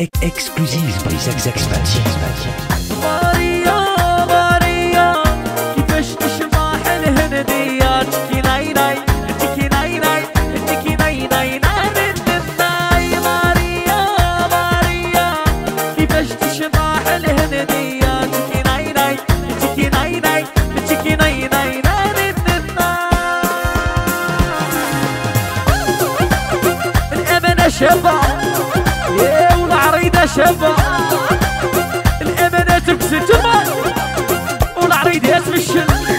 اكسكلوزيف باي زاك زاك ماريا ماريا كيفاش تشبح الهنديات تكي ناي ناي تكي ناي ناي تكي ناي ناي ناي ماريا ماريا كيفاش تشبح الهنديات تكي ناي ناي تكي ناي ناي تكي ناي ناي الأمانة يا شابة الأمانة تكسر تمام والعريض ياسم الشل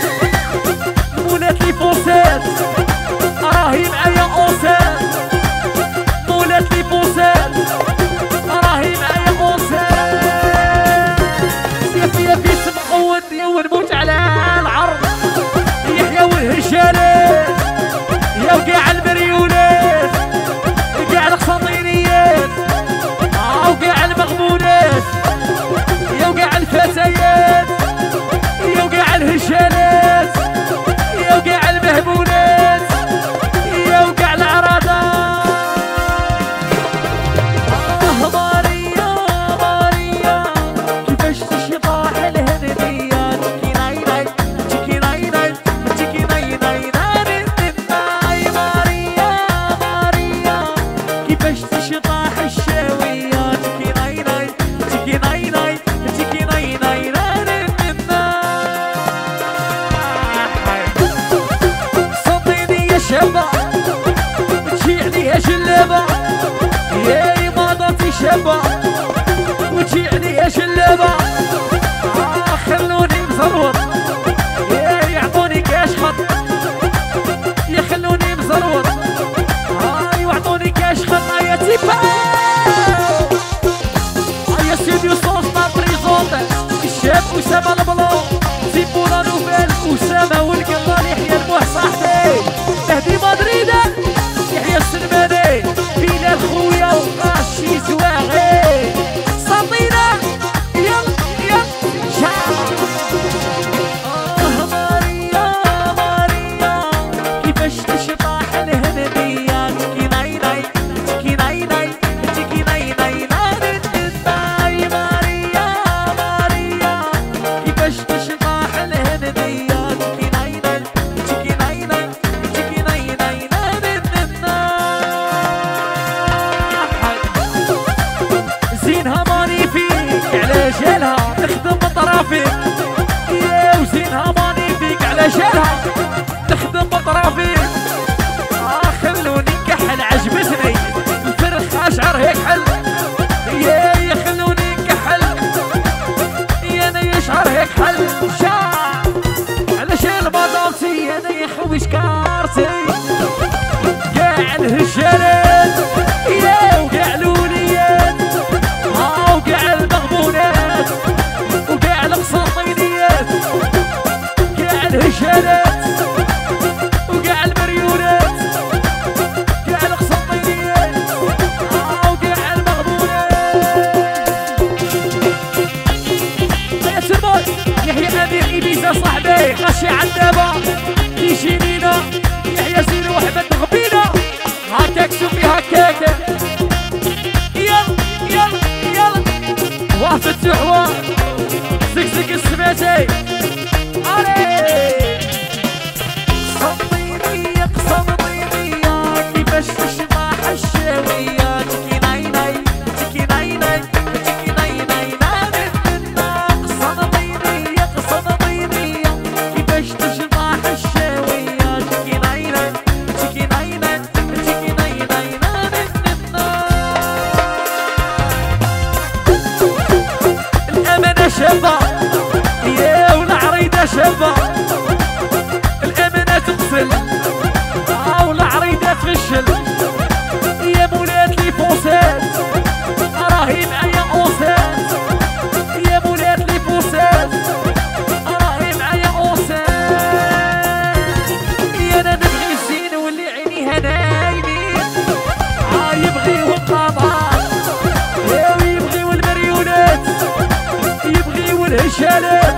ماضتي شابة وتجي عليها جلابة آه خلوني مزروط يا يعطوني كاش خط يخلوني مزروط تخدم بطرافك آه خلوني عجبتني. الفرخ أشعر هيك حل. يا يا خلوني يا أنا يشعر هيك حل. أنا يا الهجالات عالدابا يجينينا يحيى زين واحمد غبينا هاكاك سمي هكاك يلا يلا يلا. وقفت سحوة زقزق السماتي شابة الأمانة تغسل. آه والعريضة تفشل يا مولات لي فوسات راهي معايا اوسات يا مولات لي فوسات راهي معايا اوسات يا أنا نبغي الزين واللي عينيها نايمين آه يبغيو القمر يا ويبغيو المريونات يبغيو الهشالات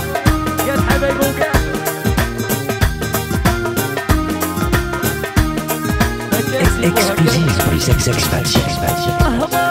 Exclusive pour les ex-expats.